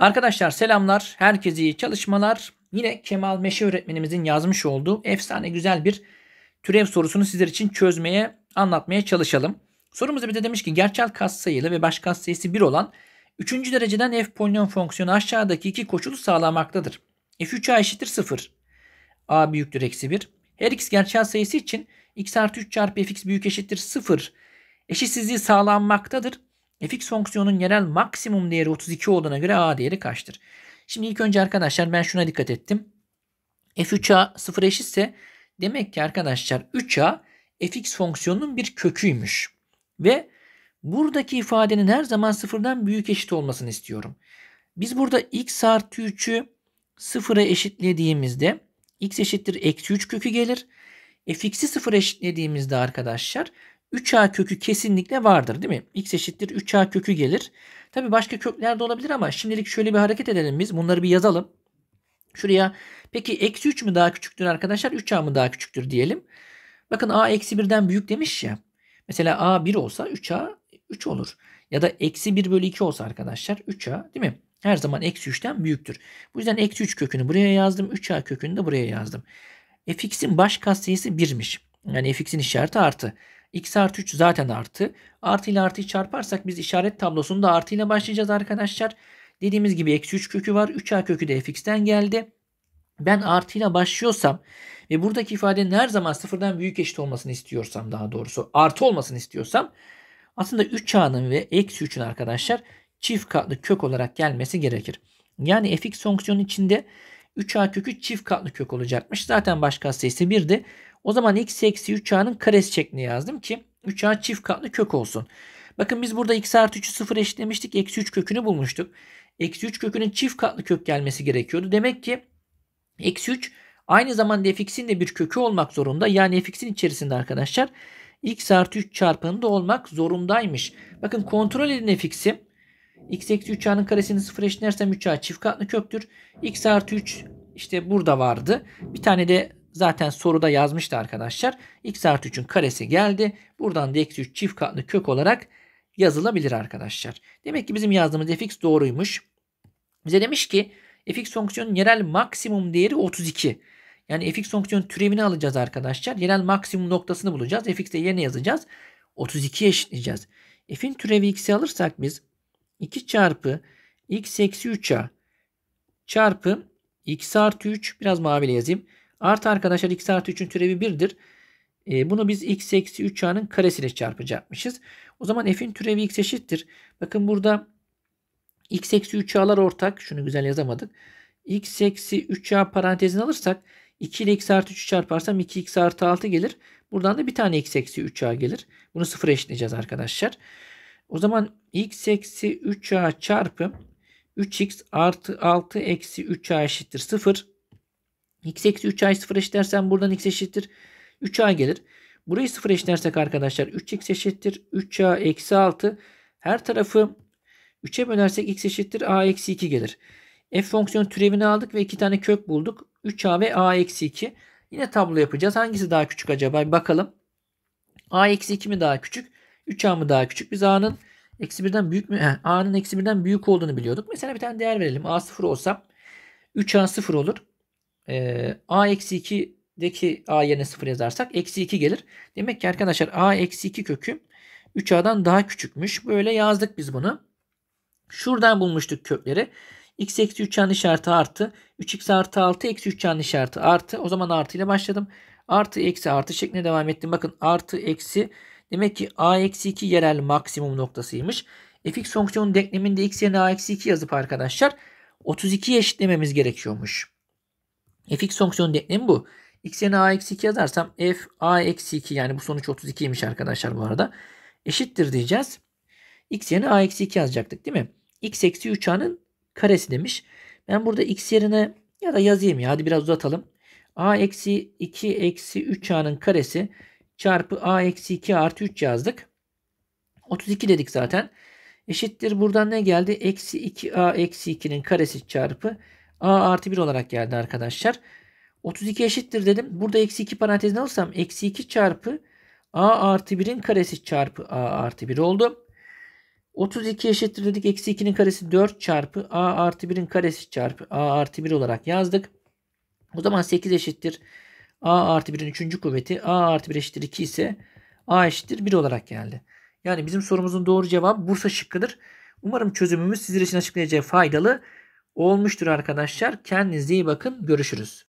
Arkadaşlar selamlar. Herkese iyi çalışmalar. Yine Kemal Meşe öğretmenimizin yazmış olduğu efsane güzel bir türev sorusunu sizler için çözmeye, anlatmaya çalışalım. Sorumuzda bir de demiş ki gerçel katsayılı ve baş katsayısı 1 olan 3. dereceden f polinom fonksiyonu aşağıdaki iki koşulu sağlamaktadır. f3a eşittir 0. a büyüktür eksi 1. Her x gerçel sayısı için x artı 3 çarpı fx büyük eşittir 0 eşitsizliği sağlanmaktadır fx fonksiyonun genel maksimum değeri 32 olduğuna göre a değeri kaçtır? Şimdi ilk önce arkadaşlar ben şuna dikkat ettim. f3a 0 eşitse demek ki arkadaşlar 3a fx fonksiyonunun bir köküymüş. Ve buradaki ifadenin her zaman sıfırdan büyük eşit olmasını istiyorum. Biz burada x artı 3'ü sıfıra eşitlediğimizde x eşittir eksi 3 kökü gelir. fx'i sıfır eşitlediğimizde arkadaşlar 3a kökü kesinlikle vardır değil mi? x eşittir 3a kökü gelir. Tabi başka kökler de olabilir ama şimdilik şöyle bir hareket edelim biz. Bunları bir yazalım. Şuraya peki eksi 3 mü daha küçüktür arkadaşlar? 3a mı daha küçüktür diyelim. Bakın a eksi 1'den büyük demiş ya. Mesela a 1 olsa 3a 3 olur. Ya da eksi 1 bölü 2 olsa arkadaşlar 3a değil mi? Her zaman eksi 3'ten büyüktür. Bu yüzden eksi 3 kökünü buraya yazdım. 3a kökünü de buraya yazdım. fx'in baş katsayısı 1'miş. Yani fx'in işareti artı x artı 3 zaten artı. Artı ile artıyı çarparsak biz işaret tablosunda artı ile başlayacağız arkadaşlar. Dediğimiz gibi eksi 3 kökü var. 3a kökü de fx'ten geldi. Ben artı ile başlıyorsam ve buradaki ifadenin her zaman sıfırdan büyük eşit olmasını istiyorsam daha doğrusu artı olmasını istiyorsam aslında 3a'nın ve eksi 3'ün arkadaşlar çift katlı kök olarak gelmesi gerekir. Yani fx fonksiyonun içinde 3a kökü çift katlı kök olacakmış. Zaten başka sayısı 1'di. O zaman x eksi 3a'nın karesi şeklinde yazdım ki 3a çift katlı kök olsun. Bakın biz burada x artı 3'ü 0 eşitlemiştik. Eksi 3 kökünü bulmuştuk. Eksi 3 kökünün çift katlı kök gelmesi gerekiyordu. Demek ki eksi 3 aynı zamanda fx'in de bir kökü olmak zorunda. Yani fx'in içerisinde arkadaşlar x artı 3 çarpanında olmak zorundaymış. Bakın kontrol edin fx'i. x eksi 3a'nın karesini 0 eşitlersem 3a çift katlı köktür. x artı 3 işte burada vardı. Bir tane de Zaten soruda yazmıştı arkadaşlar. x artı 3'ün karesi geldi. Buradan da eksi 3 çift katlı kök olarak yazılabilir arkadaşlar. Demek ki bizim yazdığımız fx doğruymuş. Bize demiş ki fx fonksiyonun yerel maksimum değeri 32. Yani fx fonksiyonun türevini alacağız arkadaşlar. Yerel maksimum noktasını bulacağız. fx'de yerine yazacağız. 32 eşitleyeceğiz. f'in türevi x'i alırsak biz 2 çarpı x eksi 3a çarpı x artı 3 biraz maviyle yazayım. Artı arkadaşlar x artı 3'ün türevi 1'dir. E, bunu biz x eksi 3a'nın karesiyle çarpacakmışız. O zaman f'in türevi x eşittir. Bakın burada x eksi 3a'lar ortak. Şunu güzel yazamadık. x eksi 3a parantezini alırsak 2 ile x artı 3 çarparsam 2x artı 6 gelir. Buradan da bir tane x eksi 3a gelir. Bunu sıfır eşitleyeceğiz arkadaşlar. O zaman x eksi 3a çarpı 3x artı 6 eksi 3a eşittir 0 x eksi 3a 0 eşitlersem buradan x eşittir 3a gelir. Burayı 0 eşitlersek arkadaşlar 3x eşittir 3a eksi 6. Her tarafı 3'e bölersek x eşittir a eksi 2 gelir. F fonksiyon türevini aldık ve iki tane kök bulduk. 3a ve a eksi 2. Yine tablo yapacağız. Hangisi daha küçük acaba? Bakalım. a eksi 2 mi daha küçük? 3a mı daha küçük? Biz a'nın eksi 1'den büyük mü? A'nın eksi 1'den büyük olduğunu biliyorduk. Mesela bir tane değer verelim. a 0 olsa 3a 0 olur. E, a eksi 2'deki a yerine 0 yazarsak eksi 2 gelir. Demek ki arkadaşlar a eksi 2 kökü 3a'dan daha küçükmüş. Böyle yazdık biz bunu. Şuradan bulmuştuk kökleri. x eksi 3 yan işareti artı. 3x artı 6 eksi 3 yan işareti artı. O zaman artı ile başladım. Artı eksi artı şeklinde devam ettim. Bakın artı eksi. Demek ki a eksi 2 yerel maksimum noktasıymış. fx fonksiyonun denkleminde x yerine a eksi 2 yazıp arkadaşlar 32 eşitlememiz gerekiyormuş fx fonksiyonu denklemi bu. x yerine a eksi 2 yazarsam f a eksi 2 yani bu sonuç 32'ymiş arkadaşlar bu arada. Eşittir diyeceğiz. x yerine a eksi 2 yazacaktık değil mi? x eksi 3a'nın karesi demiş. Ben burada x yerine ya da yazayım ya hadi biraz uzatalım. a eksi 2 eksi 3a'nın karesi çarpı a eksi 2 artı 3 yazdık. 32 dedik zaten. Eşittir buradan ne geldi? Eksi 2a eksi 2'nin karesi çarpı a artı 1 olarak geldi arkadaşlar. 32 eşittir dedim. Burada eksi 2 parantezine alırsam eksi 2 çarpı a artı 1'in karesi çarpı a artı 1 oldu. 32 eşittir dedik. Eksi 2'nin karesi 4 çarpı a artı 1'in karesi çarpı a artı 1 olarak yazdık. O zaman 8 eşittir. a artı 1'in 3. kuvveti a artı 1 eşittir 2 ise a eşittir 1 olarak geldi. Yani bizim sorumuzun doğru cevabı Bursa şıkkıdır. Umarım çözümümüz sizler için açıklayacağı faydalı olmuştur arkadaşlar. Kendinize iyi bakın. Görüşürüz.